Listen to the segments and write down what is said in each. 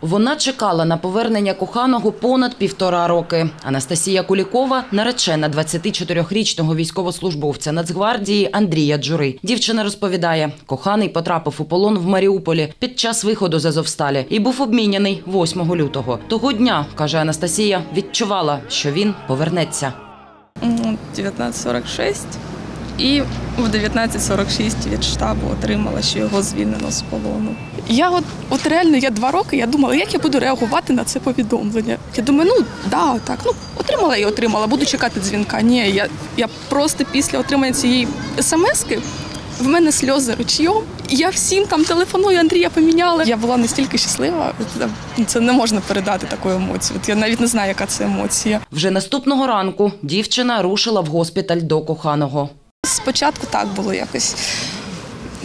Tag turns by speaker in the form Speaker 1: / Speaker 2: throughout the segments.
Speaker 1: Вона чекала на повернення коханого понад півтора роки. Анастасія Кулікова наречена 24-річного військовослужбовця Нацгвардії Андрія Джури. Дівчина розповідає, коханий потрапив у полон в Маріуполі під час виходу з Азовсталі і був обміняний 8 лютого. Того дня, каже Анастасія, відчувала, що він повернеться.
Speaker 2: Ну, 19.46. І в 19.46 від штабу отримала, що його звільнено з полону. Я от, от реально я два роки я думала, як я буду реагувати на це повідомлення. Я думаю, ну да, так, ну отримала і отримала, буду чекати дзвінка. Ні, я, я просто після отримання цієї смски в мене сльози ручйом. Я всім там телефоную, Андрія поміняла. Я була настільки щаслива. Це не можна передати таку емоцію. От я навіть не знаю, яка це емоція.
Speaker 1: Вже наступного ранку дівчина рушила в госпіталь до коханого.
Speaker 2: Спочатку так було якось.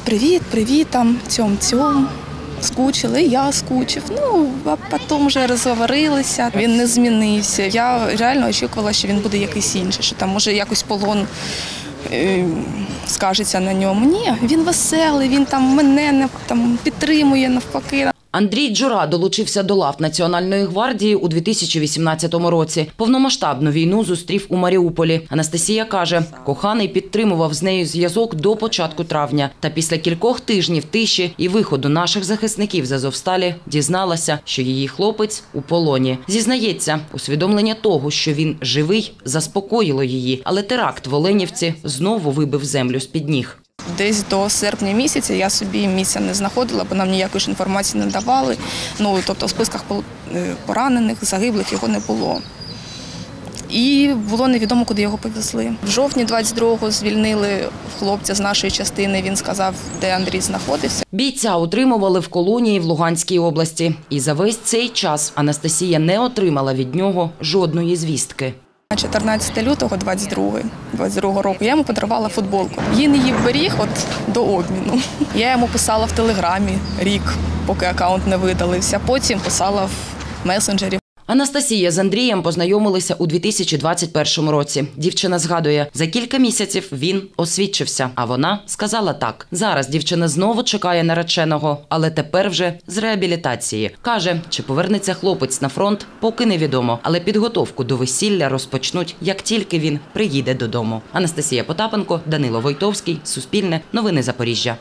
Speaker 2: Привіт, привіт, там, цьом цьом. Скучили, я скучив. Ну, а потім вже розговорилися. Він не змінився. Я реально очікувала, що він буде якийсь інший, що там може якось полон е, скажеться на ньому. Ні, він веселий, він там мене не там підтримує навпаки.
Speaker 1: Андрій Джура долучився до лав Національної гвардії у 2018 році. Повномасштабну війну зустрів у Маріуполі. Анастасія каже, коханий підтримував з нею зв'язок до початку травня. Та після кількох тижнів тиші і виходу наших захисників з Азовсталі дізналася, що її хлопець у полоні. Зізнається, усвідомлення того, що він живий, заспокоїло її, але теракт в Оленівці знову вибив землю з під ніг.
Speaker 2: Десь до серпня місяця я собі місця не знаходила, бо нам ніякої ж інформації не давали. Ну тобто в списках е, поранених, загиблих його не було. І було невідомо, куди його повезли. В жовтні 22-го звільнили хлопця з нашої частини. Він сказав, де Андрій знаходився.
Speaker 1: Бійця утримували в колонії в Луганській області. І за весь цей час Анастасія не отримала від нього жодної звістки.
Speaker 2: 14 лютого 22 22 року я йому подарувала футболку. Він її вберіг от до обміну. Я йому писала в телеграмі рік, поки аккаунт не видалився. Потім писала в месенджері.
Speaker 1: Анастасія з Андрієм познайомилися у 2021 році. Дівчина згадує, за кілька місяців він освідчився, а вона сказала так. Зараз дівчина знову чекає нареченого, але тепер вже з реабілітації. Каже, чи повернеться хлопець на фронт, поки невідомо. Але підготовку до весілля розпочнуть, як тільки він приїде додому. Анастасія Потапенко, Данило Войтовський, Суспільне, Новини Запоріжжя.